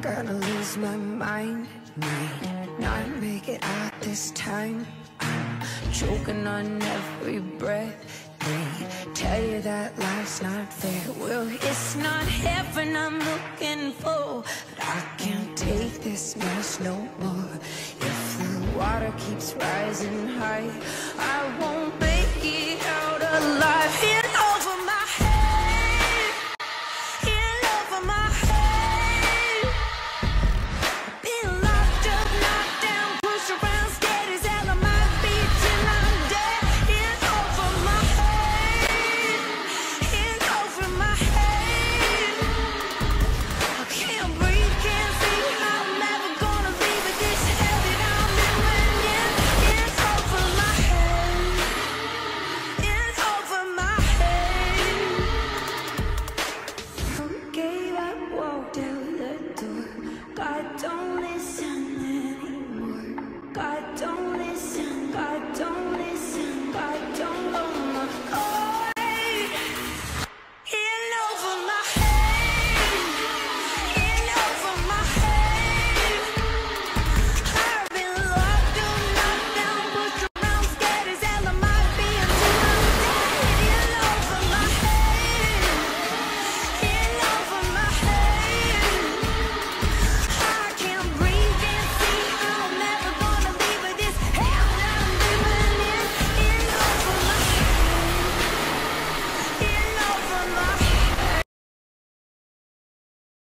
Gonna lose my mind. Might not make it out this time. I'm choking on every breath. They tell you that life's not fair. Well, it's not heaven I'm looking for. But I can't take this mess no more. If the water keeps rising high, I.